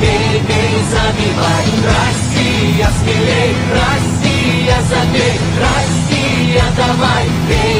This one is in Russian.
бей, бей, забивай Россия, смелей, Россия, забей. Россия, давай, бей